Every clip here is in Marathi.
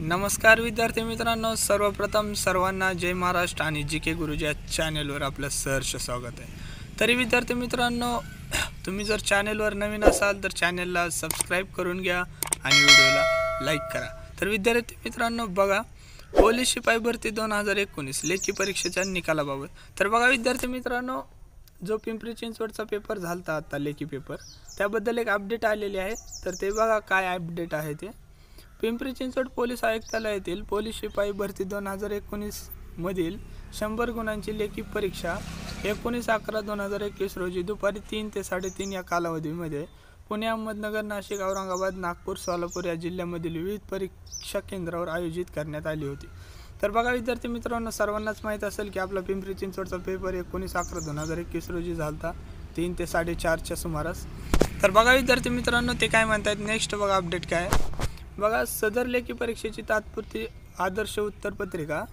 नमस्कार विद्यार्थी मित्रांनो सर्वप्रथम सर्वांना जय महाराष्ट्र आणि जी के गुरुजी या चॅनेलवर आपलं सहर्ष स्वागत आहे. तरी विद्यार्थी मित्रांनो तुम्ही जर चॅनेलवर नवीन असाल तर चॅनेलला सबस्क्राईब करून घ्या आणि व्हिडिओला लाईक करा. तर विद्यार्थी मित्रांनो बघा पोलीस शिपाई भरती दोन हजार एकोणीस लेखी परीक्षेच्या निकालाबाबत. तर बघा विद्यार्थी मित्रांनो जो पिंपरी चिंचवडचा पेपर झालता आता लेखी पेपर त्याबद्दल एक अपडेट आलेली आहे. तर ते बघा काय अपडेट आहे ते. पिंपरी चिंचवड पोलीस आयुक्तालयातील पोलीस शिपाई भरती दोन हजार एकोणीसमधील शंभर गुणांची लेखी परीक्षा एकोणीस अकरा दोन हजार एकवीस रोजी दुपारी तीन ते साडेतीन या कालावधीमध्ये पुणे अहमदनगर नाशिक औरंगाबाद नागपूर सोलापूर या जिल्ह्यामधील विविध परीक्षा केंद्रावर आयोजित करण्यात आली होती. तर बघा विद्यार्थी मित्रांनो सर्वांनाच माहीत असेल की आपला पिंपरी चिंचवडचा पेपर एकोणीस अकरा दोन हजार एकवीस रोजी झालता तीन ते साडेचारच्या सुमारास. तर बघा विद्यार्थी मित्रांनो ते काय म्हणतात नेक्स्ट बघा अपडेट काय? बघा सदर लेखी परीक्षेची तात्पुरती आदर्श उत्तरपत्रिका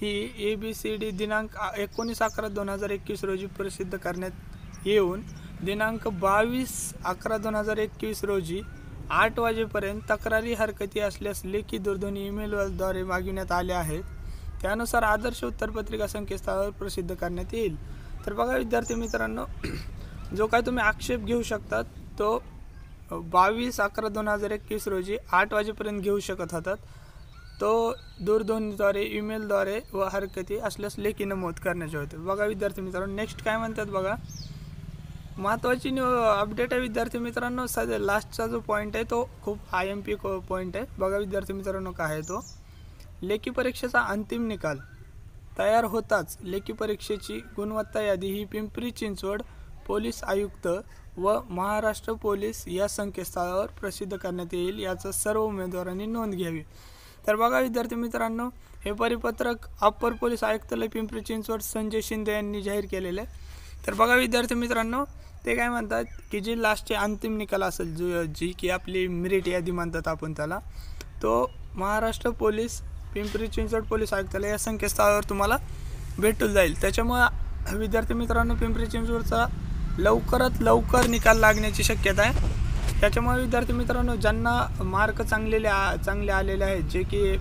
ही ए बी सी डी दिनांक एकोणीस अकरा दोन हजार एकवीस रोजी प्रसिद्ध करण्यात येऊन दिनांक बावीस अकरा दोन हजार एकवीस रोजी आठ वाजेपर्यंत तक्रारी हरकती असल्यास लेखी दूरध्वनी ईमेलद्वारे मागविण्यात आले आहेत त्यानुसार आदर्श उत्तरपत्रिका संकेतस्थळावर प्रसिद्ध करण्यात येईल. तर बघा विद्यार्थी मित्रांनो जो काय तुम्ही आक्षेप घेऊ शकतात तो बावीस अकरा दोन हजार एकवीस रोजी आठ वाजेपर्यंत घेऊ शकत होतात. तो दूरध्वनीद्वारे ईमेलद्वारे व हरकती असल्यास लेखी नमूद करण्याचे होते. बघा विद्यार्थी मित्रांनो नेक्स्ट काय म्हणतात बघा. महत्त्वाची न्यू अपडेट आहे विद्यार्थी मित्रांनो सध्या लास्टचा जो पॉईंट आहे तो खूप आय एम पी पॉईंट आहे. बघा विद्यार्थी मित्रांनो काय आहे तो? लेखी परीक्षेचा अंतिम निकाल तयार होताच लेखी परीक्षेची गुणवत्ता यादी ही पिंपरी चिंचवड पोलीस आयुक्त व महाराष्ट्र पोलीस या संकेतस्थळावर प्रसिद्ध करण्यात येईल याचं सर्व उमेदवारांनी नोंद घ्यावी. तर बघा विद्यार्थी मित्रांनो हे परिपत्रक अप्पर पोलीस आयुक्तालय पिंपरी चिंचवड संजय शिंदे यांनी जाहीर केलेलं आहे. तर बघा विद्यार्थी मित्रांनो ते काय म्हणतात की जी लास्टचे अंतिम निकाल असेल जो जी की आपली मेरिट यादी म्हणतात आपण त्याला तो महाराष्ट्र पोलीस पिंपरी चिंचवड पोलीस आयुक्तालय या संकेतस्थळावर तुम्हाला भेटून जाईल. त्याच्यामुळं विद्यार्थी मित्रांनो पिंपरी चिंचवडचा लवकरात लवकर निकाल लागण्याची शक्यता आहे. त्याच्यामुळे विद्यार्थी मित्रांनो ज्यांना मार्क चांगलेले आ चांगले आलेले आहेत जे की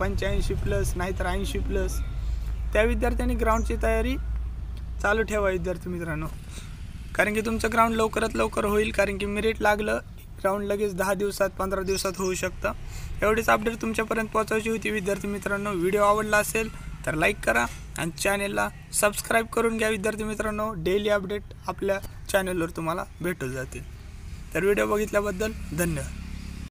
पंच्याऐंशी प्लस नाहीतर ऐंशी प्लस त्या विद्यार्थ्यांनी ग्राउंडची तयारी चालू ठेवा विद्यार्थी मित्रांनो. कारण की तुमचं ग्राउंड लवकरात लवकर होईल कारण की मेरिट लागलं ग्राउंड लगेच दहा दिवसात पंधरा दिवसात होऊ शकतं. एवढीच अपडेट तुमच्यापर्यंत पोहोचायची होती विद्यार्थी मित्रांनो. व्हिडिओ आवडला असेल तर लाईक करा आणि चॅनेलला सबस्क्राईब करून घ्या विद्यार्थी मित्रांनो. डेली अपडेट आपल्या चॅनेलवर तुम्हाला भेटून जातील. तर व्हिडिओ बघितल्याबद्दल धन्यवाद.